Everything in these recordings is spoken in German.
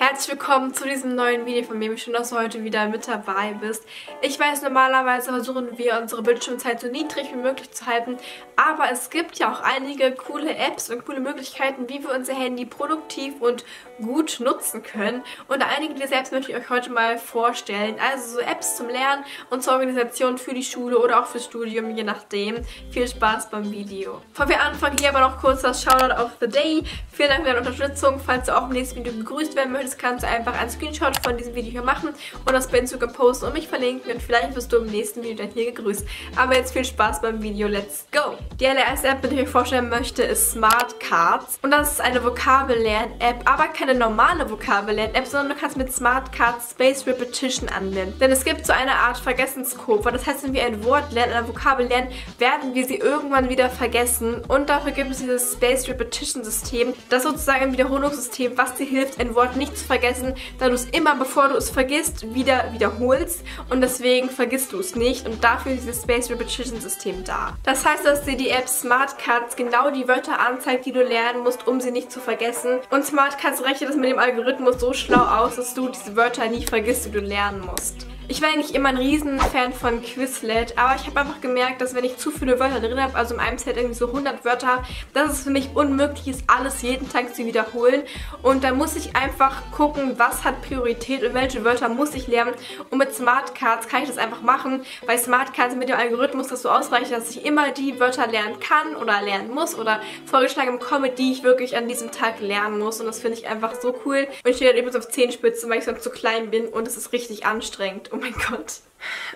Herzlich willkommen zu diesem neuen Video von mir. Schön, dass du heute wieder mit dabei bist. Ich weiß, normalerweise versuchen wir unsere Bildschirmzeit so niedrig wie möglich zu halten, aber es gibt ja auch einige coole Apps und coole Möglichkeiten, wie wir unser Handy produktiv und gut nutzen können. Und einige dieser Apps möchte ich euch heute mal vorstellen. Also so Apps zum Lernen und zur Organisation für die Schule oder auch fürs Studium, je nachdem. Viel Spaß beim Video. Bevor wir anfangen, hier aber noch kurz das Shoutout of the Day. Vielen Dank für deine Unterstützung. Falls du auch im nächsten Video begrüßt werden möchtest, möchtest, kannst du einfach einen Screenshot von diesem Video hier machen und das bei Instagram posten und mich verlinken und vielleicht wirst du im nächsten Video dann hier gegrüßt. Aber jetzt viel Spaß beim Video, let's go! Die allererste App, die ich euch vorstellen möchte, ist Smart Cards und das ist eine Vokabellern-App, aber keine normale Vokabellern-App, sondern du kannst mit Smart Cards Space Repetition anwenden. Denn es gibt so eine Art Vergessenskurve, das heißt, wenn wir ein Wort lernen, eine Vokabel lernen, werden wir sie irgendwann wieder vergessen und dafür gibt es dieses Space Repetition System, das sozusagen ein Wiederholungssystem, was dir hilft, ein Wort nicht zu vergessen, da du es immer, bevor du es vergisst, wieder wiederholst und deswegen vergisst du es nicht und dafür ist dieses Space Repetition System da. Das heißt, dass dir die App Smart Cards genau die Wörter anzeigt, die du lernen musst, um sie nicht zu vergessen und Smart Cards rechnet das mit dem Algorithmus so schlau aus, dass du diese Wörter nie vergisst, die du lernen musst. Ich war eigentlich immer ein Riesenfan von Quizlet, aber ich habe einfach gemerkt, dass wenn ich zu viele Wörter drin habe, also in einem Set irgendwie so 100 Wörter, dass es für mich unmöglich ist, alles jeden Tag zu wiederholen. Und da muss ich einfach gucken, was hat Priorität und welche Wörter muss ich lernen. Und mit Smart Cards kann ich das einfach machen, weil Smart Cards mit dem Algorithmus das so ausreicht, dass ich immer die Wörter lernen kann oder lernen muss oder vorgeschlagen bekomme, die ich wirklich an diesem Tag lernen muss. Und das finde ich einfach so cool. Und ich stehe dann übrigens auf Zehenspitzen, weil ich sonst zu klein bin und es ist richtig anstrengend. Oh mein Gott.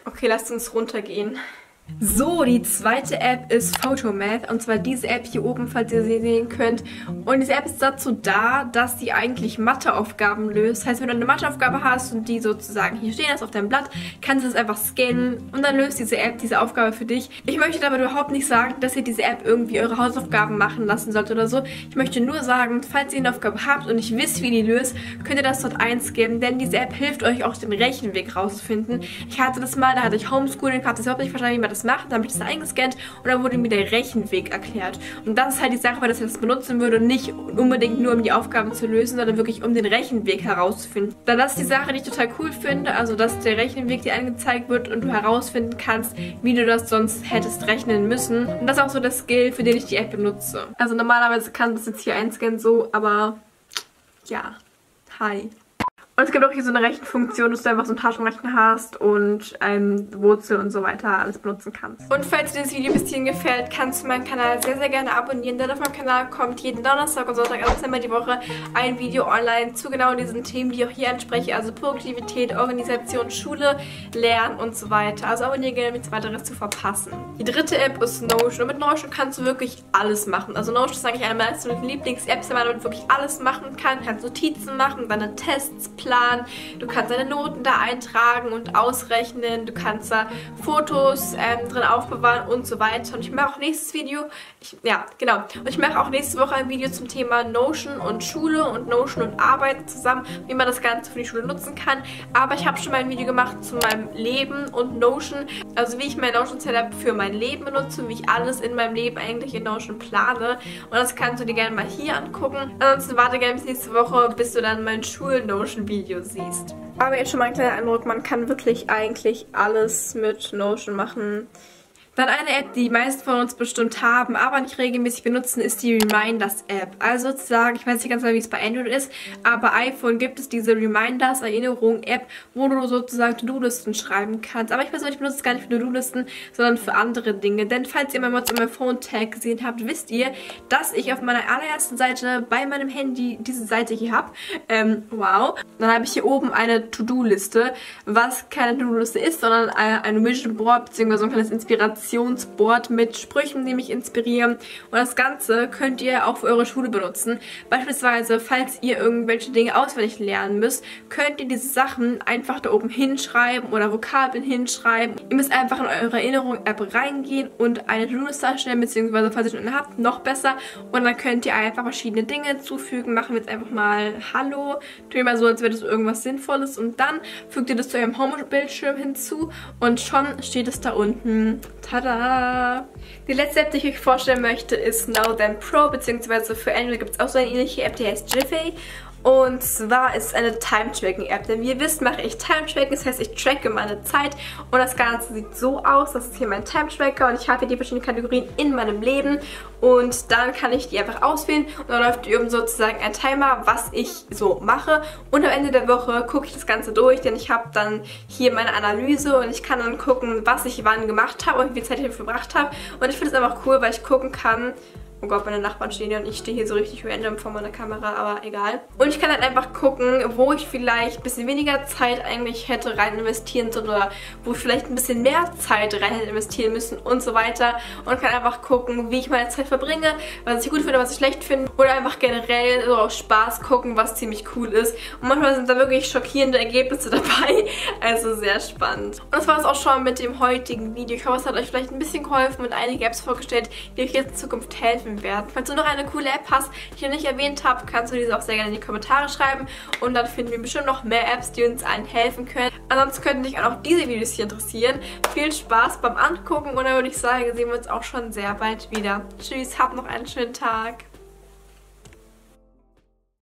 Okay, lasst uns runtergehen. So, die zweite App ist Photomath und zwar diese App hier oben, falls ihr sie sehen könnt. Und diese App ist dazu da, dass sie eigentlich Matheaufgaben löst. Das heißt, wenn du eine Matheaufgabe hast und die sozusagen hier stehen hast auf deinem Blatt, kannst du es einfach scannen und dann löst diese App diese Aufgabe für dich. Ich möchte damit überhaupt nicht sagen, dass ihr diese App irgendwie eure Hausaufgaben machen lassen sollt oder so. Ich möchte nur sagen, falls ihr eine Aufgabe habt und nicht wisst, wie die löst, könnt ihr das dort einscannen, denn diese App hilft euch auch den Rechenweg rauszufinden. Ich hatte das mal, da hatte ich Homeschooling, habe das überhaupt nicht verstanden, wie man das macht. Dann habe ich das eingescannt und dann wurde mir der Rechenweg erklärt. Und das ist halt die Sache, weil ich das benutzen würde, nicht unbedingt nur um die Aufgaben zu lösen, sondern wirklich um den Rechenweg herauszufinden. Dann das die Sache, die ich total cool finde, also dass der Rechenweg dir angezeigt wird und du herausfinden kannst, wie du das sonst hättest rechnen müssen. Und das ist auch so der Skill, für den ich die App benutze. Also normalerweise kann das jetzt hier einscannen so, aber ja, hi. Und es gibt auch hier so eine Rechenfunktion, dass du einfach so einen Taschenrechner hast und ähm, Wurzel und so weiter alles benutzen kannst. Und falls dir das Video bis hierhin gefällt, kannst du meinen Kanal sehr, sehr gerne abonnieren, denn auf meinem Kanal kommt jeden Donnerstag und Sonntag, also einmal die Woche, ein Video online zu genau diesen Themen, die ich auch hier anspreche, also Produktivität, Organisation, Schule, Lernen und so weiter. Also abonniere gerne, um nichts weiteres zu verpassen. Die dritte App ist Notion und mit Notion kannst du wirklich alles machen. Also Notion ist eigentlich eine meiner Lieblings-Apps, weil man wirklich alles machen kann. Kannst Notizen machen, deine Tests planen, du kannst deine Noten da eintragen und ausrechnen, du kannst da Fotos ähm, drin aufbewahren und so weiter. Und ich mache auch nächstes Video, ich, ja genau, und ich mache auch nächste Woche ein Video zum Thema Notion und Schule und Notion und Arbeit zusammen, wie man das Ganze für die Schule nutzen kann. Aber ich habe schon mal ein Video gemacht zu meinem Leben und Notion, also wie ich mein Notion Setup für mein Leben benutze, wie ich alles in meinem Leben eigentlich in Notion plane. Und das kannst du dir gerne mal hier angucken. Ansonsten warte gerne bis nächste Woche, bis du dann mein Schul-Notion-Video Video siehst. Aber jetzt schon mal ein kleiner Eindruck, man kann wirklich eigentlich alles mit Notion machen. Dann eine App, die die meisten von uns bestimmt haben, aber nicht regelmäßig benutzen, ist die Reminders App. Also sozusagen, ich weiß nicht ganz genau, wie es bei Android ist, aber bei iPhone gibt es diese Reminders Erinnerung App, wo du sozusagen To-Do-Listen schreiben kannst. Aber ich persönlich benutze es gar nicht für To-Do-Listen, sondern für andere Dinge. Denn falls ihr mal Mods in Phone Tag gesehen habt, wisst ihr, dass ich auf meiner allerersten Seite bei meinem Handy diese Seite hier habe. Ähm, wow. Dann habe ich hier oben eine To-Do-Liste, was keine To-Do-Liste ist, sondern ein Vision Board bzw. ein kleines Inspiration Inspirationsboard mit Sprüchen, die mich inspirieren. Und das Ganze könnt ihr auch für eure Schule benutzen. Beispielsweise, falls ihr irgendwelche Dinge auswendig lernen müsst, könnt ihr diese Sachen einfach da oben hinschreiben oder Vokabeln hinschreiben. Ihr müsst einfach in eure Erinnerung-App reingehen und eine To-Do-Liste erstellen, beziehungsweise falls ihr schon eine habt, noch besser. Und dann könnt ihr einfach verschiedene Dinge hinzufügen. Machen wir jetzt einfach mal Hallo. Tun wir mal so, als wäre das irgendwas Sinnvolles. Und dann fügt ihr das zu eurem Home-Bildschirm hinzu und schon steht es da unten. Tada! Die letzte App, die ich euch vorstellen möchte, ist Now Then Pro, beziehungsweise für Android gibt es auch so eine ähnliche App, die heißt Jiffy. Und zwar ist es eine Time-Tracking-App. Denn wie ihr wisst, mache ich Time-Tracking. Das heißt, ich tracke meine Zeit. Und das Ganze sieht so aus. Das ist hier mein Time-Tracker. Und ich habe hier die verschiedenen Kategorien in meinem Leben. Und dann kann ich die einfach auswählen. Und dann läuft eben sozusagen ein Timer, was ich so mache. Und am Ende der Woche gucke ich das Ganze durch. Denn ich habe dann hier meine Analyse. Und ich kann dann gucken, was ich wann gemacht habe und wie viel Zeit ich verbracht habe. Und ich finde es einfach cool, weil ich gucken kann, Oh Gott, meine Nachbarn stehen hier und ich stehe hier so richtig random vor meiner Kamera, aber egal. Und ich kann halt einfach gucken, wo ich vielleicht ein bisschen weniger Zeit eigentlich hätte rein investieren sollen oder wo ich vielleicht ein bisschen mehr Zeit rein hätte investieren müssen und so weiter. Und kann einfach gucken, wie ich meine Zeit verbringe, was ich gut finde, was ich schlecht finde. Oder einfach generell so aus Spaß gucken, was ziemlich cool ist. Und manchmal sind da wirklich schockierende Ergebnisse dabei. Also sehr spannend. Und das war es auch schon mit dem heutigen Video. Ich hoffe, es hat euch vielleicht ein bisschen geholfen und einige Apps vorgestellt, die euch jetzt in Zukunft helfen empfehlen werden. Falls du noch eine coole App hast, die ich noch nicht erwähnt habe, kannst du diese auch sehr gerne in die Kommentare schreiben und dann finden wir bestimmt noch mehr Apps, die uns allen helfen können. Ansonsten könnten dich auch diese Videos hier interessieren. Viel Spaß beim Angucken und dann würde ich sagen, sehen wir uns auch schon sehr bald wieder. Tschüss, hab noch einen schönen Tag.